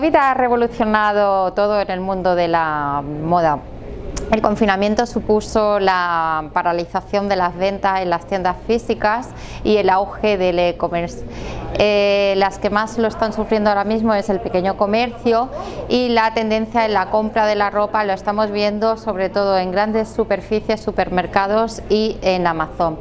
COVID ha revolucionado todo en el mundo de la moda. El confinamiento supuso la paralización de las ventas en las tiendas físicas y el auge del e-commerce. Eh, las que más lo están sufriendo ahora mismo es el pequeño comercio y la tendencia en la compra de la ropa lo estamos viendo sobre todo en grandes superficies, supermercados y en Amazon.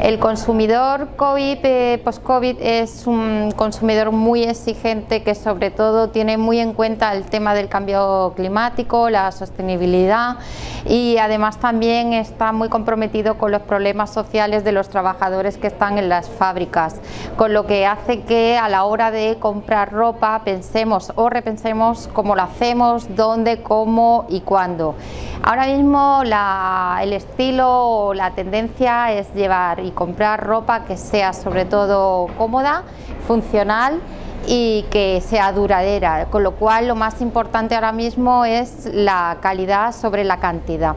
El consumidor COVID, eh, post-COVID es un consumidor muy exigente que sobre todo tiene muy en cuenta el tema del cambio climático, la sostenibilidad y además también está muy comprometido con los problemas sociales de los trabajadores que están en las fábricas, con lo que hace que a la hora de comprar ropa pensemos o repensemos cómo lo hacemos, dónde, cómo y cuándo. Ahora mismo el estilo o la tendencia es llevar y comprar ropa que sea sobre todo cómoda, funcional y que sea duradera, con lo cual lo más importante ahora mismo es la calidad sobre la cantidad.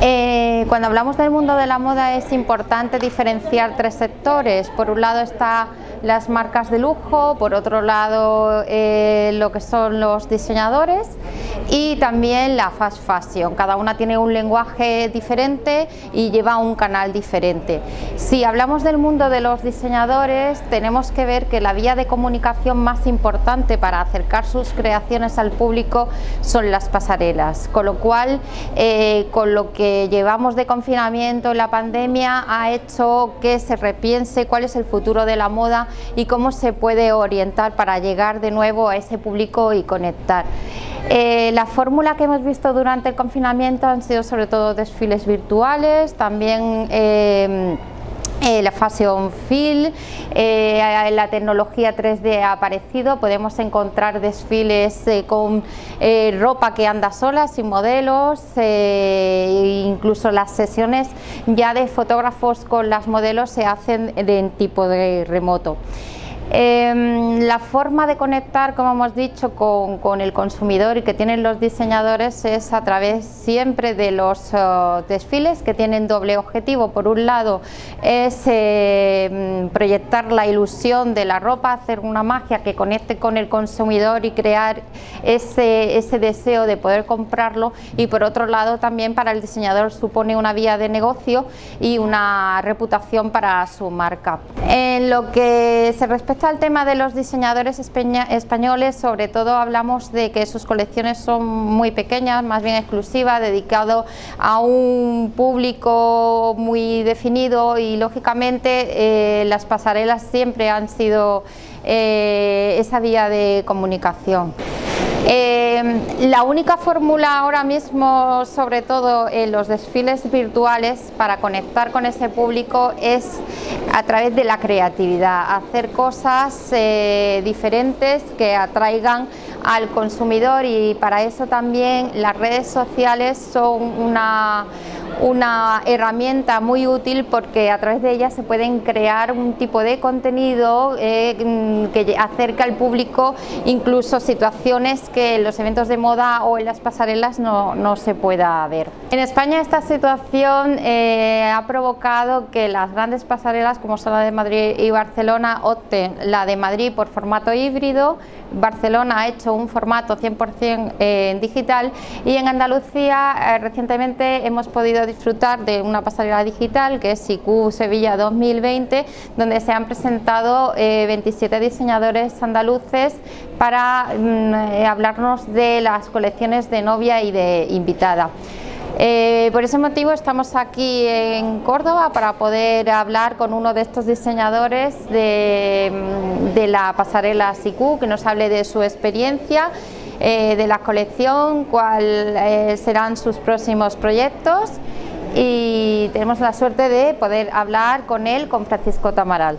Eh, cuando hablamos del mundo de la moda es importante diferenciar tres sectores. Por un lado está las marcas de lujo, por otro lado eh, lo que son los diseñadores y también la fast fashion. Cada una tiene un lenguaje diferente y lleva un canal diferente. Si hablamos del mundo de los diseñadores, tenemos que ver que la vía de comunicación más importante para acercar sus creaciones al público son las pasarelas, con lo cual eh, con lo que llevamos de confinamiento en la pandemia ha hecho que se repiense cuál es el futuro de la moda y cómo se puede orientar para llegar de nuevo a ese público y conectar. Eh, la fórmula que hemos visto durante el confinamiento han sido sobre todo desfiles virtuales, también eh, eh, la Fashion Field, eh, la tecnología 3D ha aparecido, podemos encontrar desfiles eh, con ropa que anda sola, sin modelos, incluso las sesiones ya de fotógrafos con las modelos se hacen en tipo de remoto. Em, la forma de conectar, como hemos dicho, con, el consumidor y que tienen los diseñadores es a través siempre de los oh, desfiles que tienen doble objetivo. Por un lado es em, proyectar la ilusión de la ropa, hacer una magia que conecte con el consumidor y crear ese deseo de poder comprarlo y por otro lado también para el diseñador supone una vía de negocio y una reputación para su marca. En lo que se respecta al tema de los diseñadores españoles, sobre todo hablamos de que sus colecciones son muy pequeñas, más bien exclusivas, dedicado a un público muy definido y lógicamente eh, las pasarelas siempre han sido eh, esa vía de comunicación. Eh, la única fórmula ahora mismo, sobre todo en los desfiles virtuales, para conectar con ese público es a través de la creatividad, hacer cosas eh, diferentes que atraigan al consumidor y para eso también las redes sociales son una una herramienta muy útil porque a través de ella se pueden crear un tipo de contenido eh, mm, que acerca al público incluso situaciones que en los eventos de moda o en las pasarelas no, no se pueda ver. En España esta situación eh, ha provocado que las grandes pasarelas como son la de Madrid y Barcelona opten la de Madrid por formato híbrido, Barcelona ha hecho un formato 100% eh, digital y en Andalucía recientemente hemos podido disfrutar de una pasarela digital que es IQ Sevilla 2020, donde se han presentado 27 eh, diseñadores andaluces para mm, eh, hablarnos de las colecciones de novia y de invitada. Eh, por ese motivo estamos aquí en Córdoba para poder hablar con uno de estos diseñadores de, mm, de la pasarela SICU, que nos hable de su experiencia eh, de la colección, cuáles eh, serán sus próximos proyectos y tenemos la suerte de poder hablar con él, con Francisco Tamaral.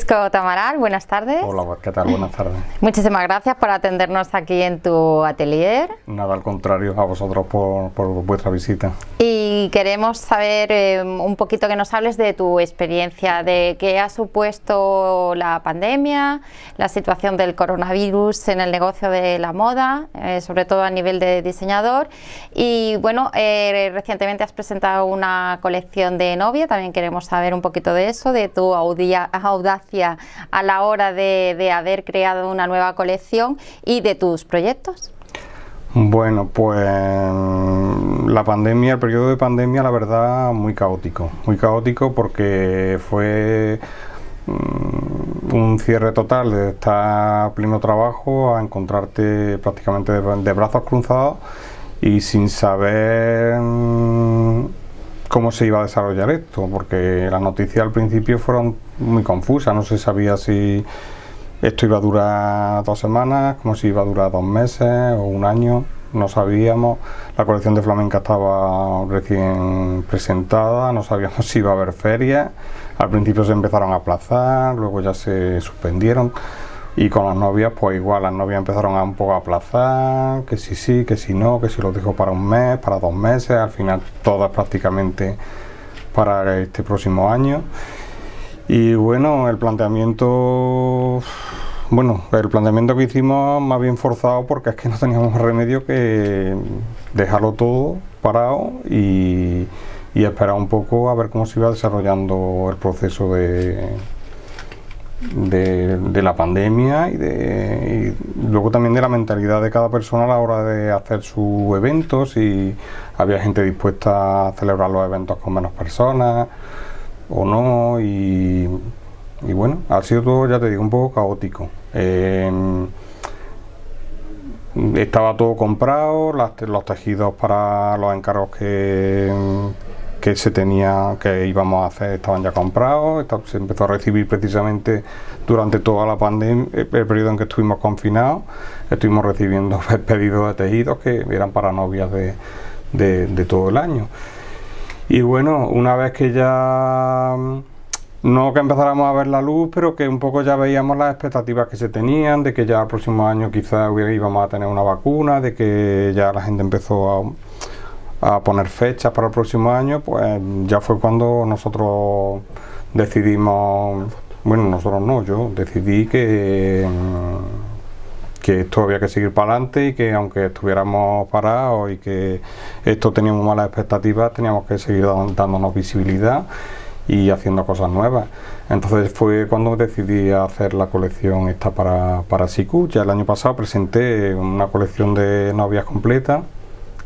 Francisco Tamaral, buenas tardes. Hola, ¿qué tal? Buenas tardes. Muchísimas gracias por atendernos aquí en tu atelier. Nada, al contrario, a vosotros por, vuestra visita. Y queremos saber eh, un poquito que nos hables de tu experiencia, de qué ha supuesto la pandemia, la situación del coronavirus en el negocio de la moda, eh, sobre todo a nivel de diseñador. Y bueno, eh, recientemente has presentado una colección de novia, también queremos saber un poquito de eso, de tu audacia a la hora de, haber creado una nueva colección y de tus proyectos? Bueno, pues la pandemia, el periodo de pandemia, la verdad, muy caótico. Muy caótico porque fue mm, un cierre total de estar pleno trabajo a encontrarte prácticamente de brazos cruzados y sin saber mm, cómo se iba a desarrollar esto, porque las noticias al principio fueron muy confusas, no se sabía si esto iba a durar dos semanas, como si iba a durar dos meses o un año, no sabíamos, la colección de flamenca estaba recién presentada, no sabíamos si iba a haber ferias, al principio se empezaron a aplazar, luego ya se suspendieron. Y con las novias, pues igual, las novias empezaron a un poco a aplazar, que si sí, que si no, que si lo dejo para un mes, para dos meses, al final todas prácticamente para este próximo año. Y bueno, el planteamiento, bueno, el planteamiento que hicimos más bien forzado porque es que no teníamos remedio que dejarlo todo parado y, y esperar un poco a ver cómo se iba desarrollando el proceso de de, la pandemia y, de, luego también de la mentalidad de cada persona a la hora de hacer sus eventos y había gente dispuesta a celebrar los eventos con menos personas o no y, bueno, ha sido todo, ya te digo, un poco caótico. Estaba todo comprado, los tejidos para los encargos que que se tenía, que íbamos a hacer, estaban ya comprados, se empezó a recibir precisamente durante toda la pandemia, el periodo en que estuvimos confinados, estuvimos recibiendo pedidos de tejidos que eran para novias de, de, todo el año. Y bueno, una vez que ya no que empezáramos a ver la luz, pero que un poco ya veíamos las expectativas que se tenían, de que ya el próximo año quizás íbamos a tener una vacuna, de que ya la gente empezó a a poner fechas para el próximo año, pues ya fue cuando nosotros decidimos, bueno, nosotros no, yo decidí que, que esto había que seguir para adelante y que aunque estuviéramos parados y que esto teníamos malas expectativas, teníamos que seguir dándonos visibilidad y haciendo cosas nuevas. Entonces fue cuando decidí hacer la colección esta para, para SICU. Ya el año pasado presenté una colección de novias completas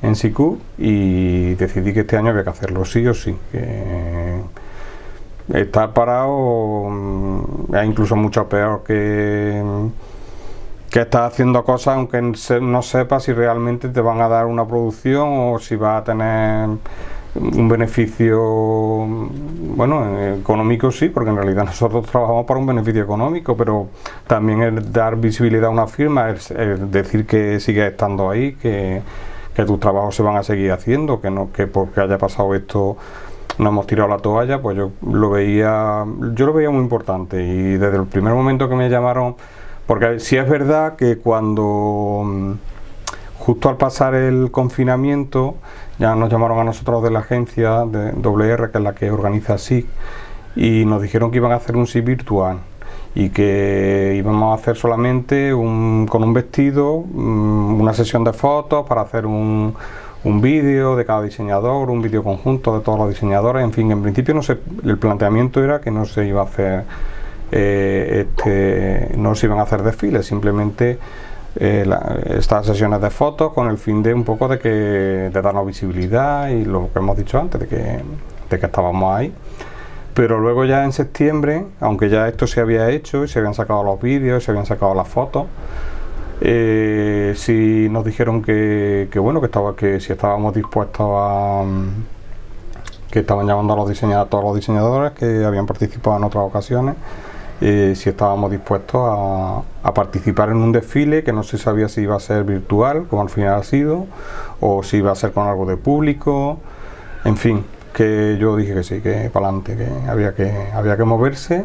en SICU y decidí que este año había que hacerlo sí o sí. Estar parado mm, es incluso mucho peor que, que estar haciendo cosas aunque no sepas si realmente te van a dar una producción o si va a tener un beneficio, bueno, económico sí, porque en realidad nosotros trabajamos para un beneficio económico, pero también el dar visibilidad a una firma, es decir que sigue estando ahí, que que tus trabajos se van a seguir haciendo, que no que porque haya pasado esto no hemos tirado la toalla, pues yo lo veía yo lo veía muy importante y desde el primer momento que me llamaron porque si es verdad que cuando mm, justo al pasar el confinamiento ya nos llamaron a nosotros de la agencia de WR, que es la que organiza SIC, y nos dijeron que iban a hacer un SIC virtual y que íbamos a hacer solamente con un vestido mm, una sesión de fotos para hacer un, un vídeo de cada diseñador, un vídeo conjunto de todos los diseñadores, en fin, en principio no se, el planteamiento era que no se iba a hacer eh, este, no se iban a hacer desfiles, simplemente eh, estas sesiones de fotos con el fin de un poco de que darnos visibilidad y lo que hemos dicho antes, de que, de que estábamos ahí. Pero luego ya en septiembre, aunque ya esto se había hecho y se habían sacado los vídeos, se habían sacado las fotos, eh, sí nos dijeron que, bueno, que estaba, que si estábamos dispuestos a que estaban llamando a los diseñadores, a todos los diseñadores que habían participado en otras ocasiones, si estábamos dispuestos a, a, participar en un desfile que no se sabía si iba a ser virtual, como al final ha sido, o si iba a ser con algo de público, en fin, que yo dije que sí, que para adelante, que había que, había que moverse.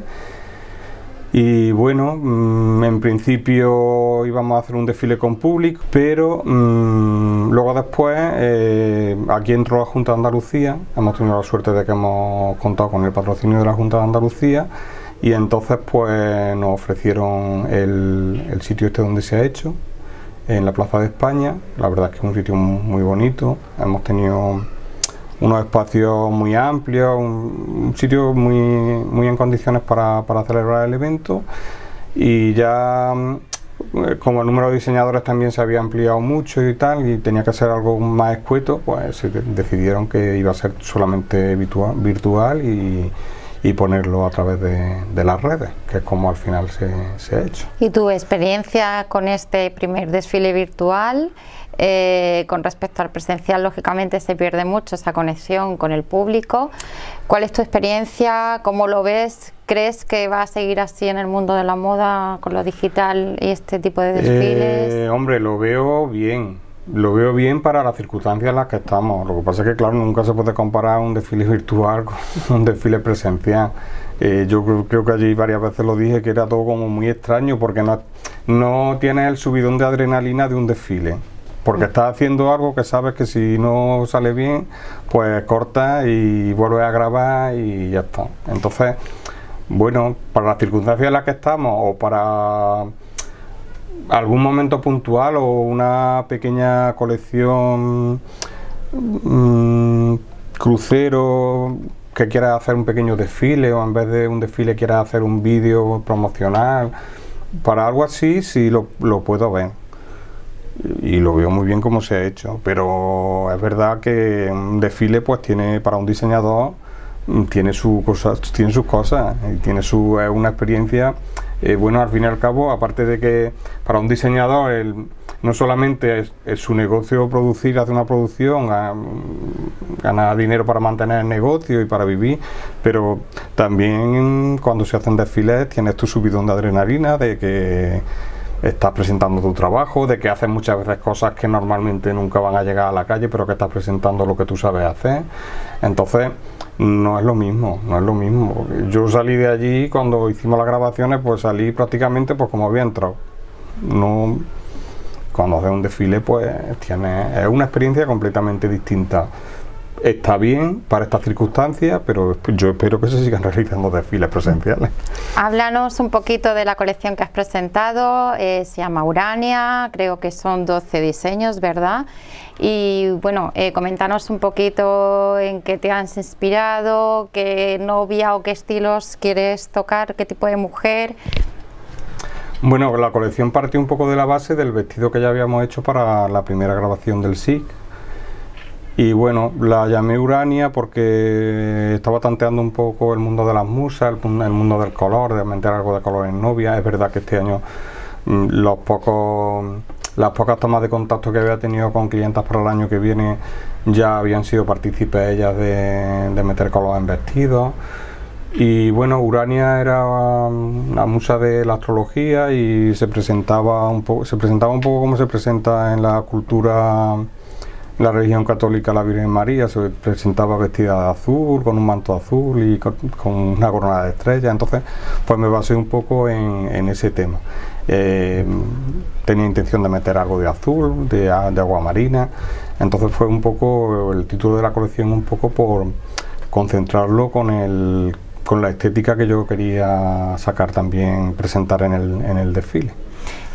Y bueno, mm, en principio íbamos a hacer un desfile con público, pero mm, luego después eh, aquí entró la Junta de Andalucía, hemos tenido la suerte de que hemos contado con el patrocinio de la Junta de Andalucía y entonces pues nos ofrecieron el, el sitio este donde se ha hecho, en la Plaza de España, la verdad es que es un sitio muy bonito, hemos tenido unos espacios muy amplios, un, sitio muy, muy en condiciones para, para, celebrar el evento. Y ya mm, como el número de diseñadores también se había ampliado mucho y tal y tenía que ser algo más escueto, pues decidieron que iba a ser solamente virtual, virtual y, y ponerlo a través de, de, las redes, que es como al final se, se ha hecho. ¿Y tu experiencia con este primer desfile virtual? Eh, con respecto al presencial, lógicamente se pierde mucho esa conexión con el público. ¿Cuál es tu experiencia? ¿Cómo lo ves? ¿Crees que va a seguir así en el mundo de la moda con lo digital y este tipo de desfiles? Eh, hombre, lo veo bien. Lo veo bien para las circunstancias en las que estamos. Lo que pasa es que, claro, nunca se puede comparar un desfile virtual con un desfile presencial. Eh, yo creo, creo, que allí varias veces lo dije que era todo como muy extraño porque no, no tiene el subidón de adrenalina de un desfile porque estás haciendo algo que sabes que si no sale bien, pues cortas y vuelves a grabar y ya está. Entonces, bueno, para las circunstancias en las que estamos o para algún momento puntual o una pequeña colección mmm, crucero que quieras hacer un pequeño desfile o en vez de un desfile quieras hacer un vídeo promocional, para algo así sí lo, lo puedo ver. Y lo veo muy bien como se ha hecho, pero es verdad que un desfile pues tiene para un diseñador mm, tiene su cosas, tiene sus cosas y tiene su es una experiencia eh, bueno al fin y al cabo, aparte de que para un diseñador el, no solamente es, su negocio producir, hacer una producción, ganar dinero para mantener el negocio y para vivir, pero también cuando se hacen desfiles tienes tu subidón de adrenalina, de que estás presentando tu trabajo, de que haces muchas veces cosas que normalmente nunca van a llegar a la calle, pero que estás presentando lo que tú sabes hacer. Entonces, no es lo mismo, no es lo mismo. Yo salí de allí cuando hicimos las grabaciones, pues salí prácticamente pues como había entrado. No cuando haces un desfile, pues tiene, es una experiencia completamente distinta está bien para estas circunstancias, pero yo espero que se sigan realizando desfiles presenciales. Háblanos un poquito de la colección que has presentado, eh, se llama Urania, creo que son 12 diseños, ¿verdad? Y bueno, eh, coméntanos un poquito en qué te has inspirado, qué novia o qué estilos quieres tocar, qué tipo de mujer. Bueno, la colección partió un poco de la base del vestido que ya habíamos hecho para la primera grabación del SIC, y bueno, la llamé Urania porque estaba tanteando un poco el mundo de las musas, el, mundo del color, de meter algo de color en novia. Es verdad que este año mm, las pocas tomas de contacto que había tenido con clientas para el año que viene ya habían sido partícipes ellas de, meter color en vestidos. Y bueno, Urania era una musa de la astrología y se presentaba un poco, se presentaba un poco como se presenta en la cultura la religión católica la Virgen María se presentaba vestida de azul, con un manto azul y con, una corona de estrellas. Entonces, pues me basé un poco en, ese tema. Eh, tenía intención de meter algo de azul, de, agua marina. Entonces fue un poco el título de la colección, un poco por concentrarlo con el con la estética que yo quería sacar también, presentar en el, en el desfile.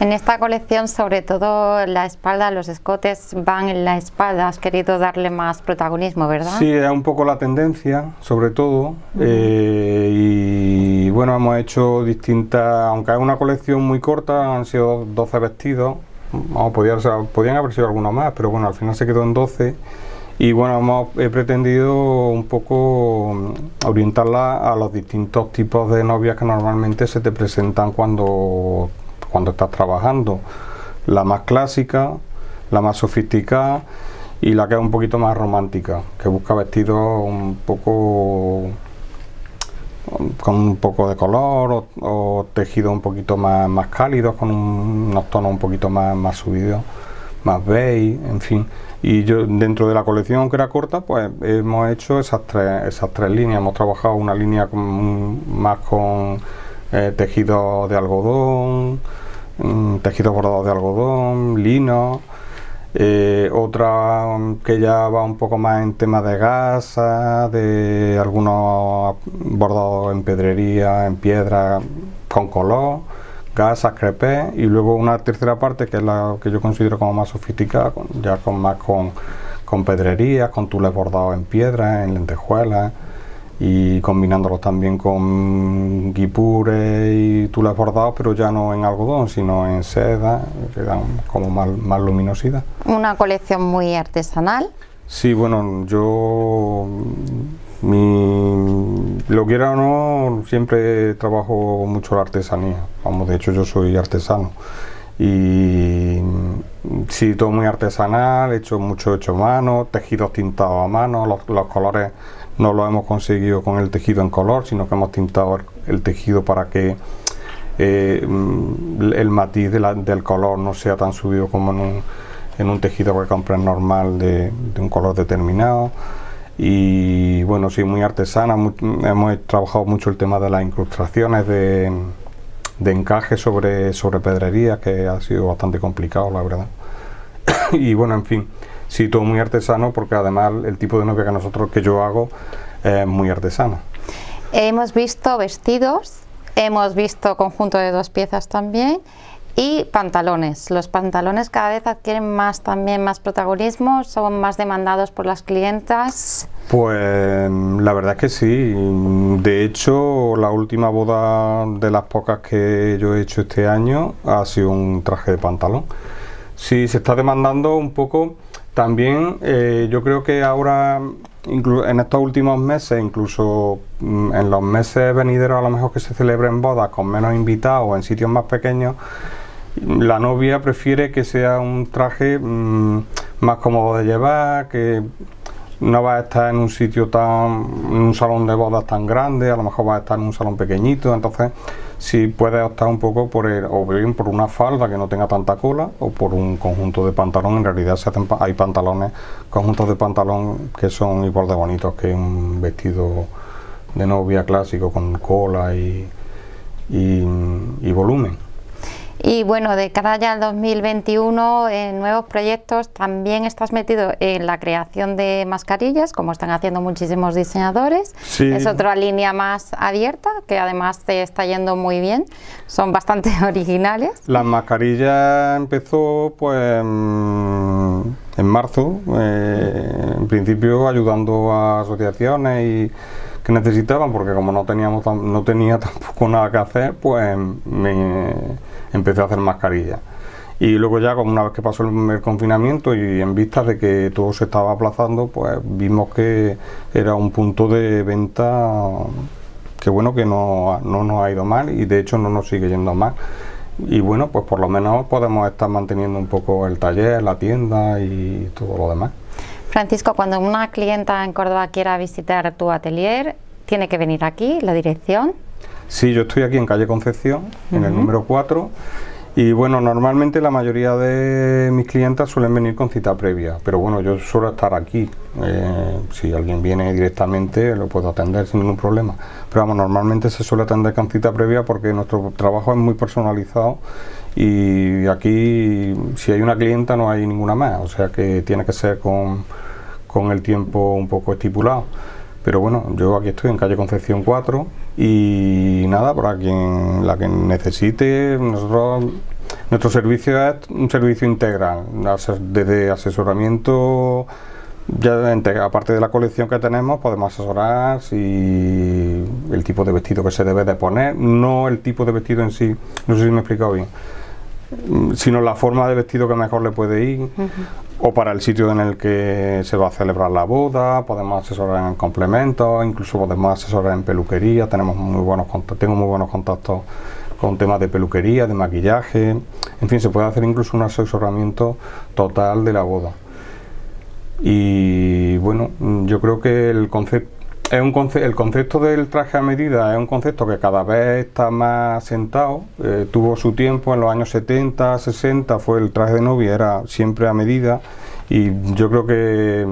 En esta colección, sobre todo la espalda, los escotes van en la espalda. Has querido darle más protagonismo, ¿verdad? Sí, es un poco la tendencia, sobre todo. Eh, y bueno, hemos hecho distintas, aunque es una colección muy corta, han sido 12 vestidos. podían, podían haber sido algunos más, pero bueno, al final se quedó en 12. Y bueno, hemos he pretendido un poco orientarla a los distintos tipos de novias que normalmente se te presentan cuando cuando estás trabajando. La más clásica, la más sofisticada y la que es un poquito más romántica, que busca vestidos un poco con un poco de color o, tejidos un poquito más, más cálidos, con unos tonos un poquito más, más subidos, más beige, en fin. Y yo dentro de la colección, aunque era corta, pues hemos hecho esas tres, esas tres líneas. Hemos trabajado una línea más con eh, tejido de algodón, mm, tejido bordado de algodón, lino. Eh, otra que ya va un poco más en tema de gasa, de algunos bordados en pedrería, en piedra, con color, gasas, crepé, y luego una tercera parte que es la que yo considero como más sofisticada, ya con más con, con pedrería, con tules bordados en piedra, en lentejuelas y combinándolos también con guipures y tules bordados, pero ya no en algodón, sino en seda, que dan como más, luminosidad. Una colección muy artesanal. Sí, bueno, yo mi, lo quiera o no, siempre trabajo mucho la artesanía. Vamos, de hecho yo soy artesano. Y sí, todo muy artesanal, hecho mucho hecho a mano, tejidos tintados a mano, los, los colores no lo hemos conseguido con el tejido en color, sino que hemos tintado el, tejido para que eh, mm, el matiz del color no sea tan subido como en un, en un tejido que compras normal de, un color determinado. Y bueno, sí, muy artesana. hemos trabajado mucho el tema de las incrustaciones de, de encaje sobre, sobre pedrería, que ha sido bastante complicado, la verdad. y bueno, en fin sí, todo muy artesano porque además el tipo de novia que nosotros que yo hago es muy artesana. Hemos visto vestidos, hemos visto conjunto de dos piezas también y pantalones. Los pantalones cada vez adquieren más también más protagonismo, son más demandados por las clientas. Pues la verdad es que sí. De hecho, la última boda de las pocas que yo he hecho este año ha sido un traje de pantalón. Sí, se está demandando un poco también eh, yo creo que ahora, en estos últimos meses, incluso mm, en los meses venideros a lo mejor que se celebren bodas con menos invitados o en sitios más pequeños, la novia prefiere que sea un traje mm, más cómodo de llevar, que no va a estar en un sitio tan, en un salón de bodas tan grande, a lo mejor va a estar en un salón pequeñito, entonces si puedes optar un poco por el, o bien por una falda que no tenga tanta cola o por un conjunto de pantalón. En realidad se hacen, hay pantalones, conjuntos de pantalón que son igual de bonitos que un vestido de novia clásico con cola y, y volumen. Y bueno, de cara ya al 2021, en nuevos proyectos, también estás metido en la creación de mascarillas, como están haciendo muchísimos diseñadores. Es otra línea más abierta, que además te está yendo muy bien. Son bastante originales. Las mascarillas empezó pues en marzo, eh, en principio ayudando a asociaciones y que necesitaban, porque como no teníamos no tenía tampoco nada que hacer, pues me empecé a hacer mascarillas. Y luego ya, como una vez que pasó el, confinamiento y en vista de que todo se estaba aplazando, pues vimos que era un punto de venta que bueno, que no, no nos ha ido mal y de hecho no nos sigue yendo mal. Y bueno, pues por lo menos podemos estar manteniendo un poco el taller, la tienda y todo lo demás. Francisco, cuando una clienta en Córdoba quiera visitar tu atelier, tiene que venir aquí, la dirección. Sí, yo estoy aquí en calle Concepción, en el número 4. Y bueno, normalmente la mayoría de mis clientes suelen venir con cita previa, pero bueno, yo suelo estar aquí. Eh, si alguien viene directamente, lo puedo atender sin ningún problema. Pero vamos, normalmente se suele atender con cita previa porque nuestro trabajo es muy personalizado y aquí, si hay una clienta, no hay ninguna más. O sea que tiene que ser con, con el tiempo un poco estipulado. Pero bueno, yo aquí estoy en calle Concepción 4 y nada, para quien la que necesite, nosotros nuestro servicio es un servicio integral, desde asesoramiento, ya aparte de la colección que tenemos, podemos asesorar si el tipo de vestido que se debe de poner, no el tipo de vestido en sí, no sé si me he explicado bien, sino la forma de vestido que mejor le puede ir, o para el sitio en el que se va a celebrar la boda, podemos asesorar en complementos, incluso podemos asesorar en peluquería, tenemos muy buenos tengo muy buenos contactos con temas de peluquería, de maquillaje, en fin, se puede hacer incluso un asesoramiento total de la boda. Y bueno, yo creo que el concepto es un el concepto del traje a medida es un concepto que cada vez está más sentado. Eh, tuvo su tiempo en los años 70, 60, fue el traje de novia, era siempre a medida. Y yo creo que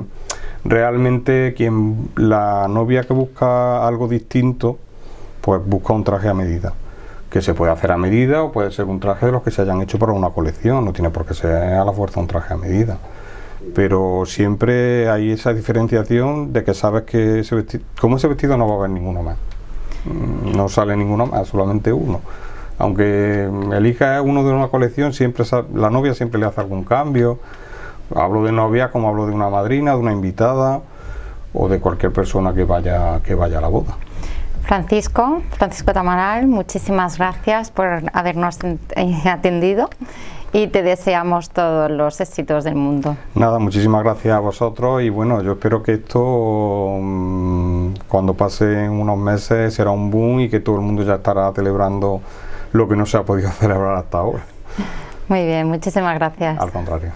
realmente quien la novia que busca algo distinto, pues busca un traje a medida. que se puede hacer a medida o puede ser un traje de los que se hayan hecho para una colección, no tiene por qué ser a la fuerza un traje a medida. Pero siempre hay esa diferenciación de que sabes que ese vestido, como ese vestido no va a haber ninguno más. Mm, no sale ninguno más, solamente uno. Aunque elija uno de una colección, siempre la novia siempre le hace algún cambio. Hablo de novia como hablo de una madrina, de una invitada o de cualquier persona que vaya, que vaya a la boda. Francisco, Francisco Tamaral, muchísimas gracias por habernos eh, atendido y te deseamos todos los éxitos del mundo. Nada, muchísimas gracias a vosotros y bueno, yo espero que esto mm, cuando pase unos meses será un boom y que todo el mundo ya estará celebrando lo que no se ha podido celebrar hasta ahora. Muy bien, muchísimas gracias. Al contrario.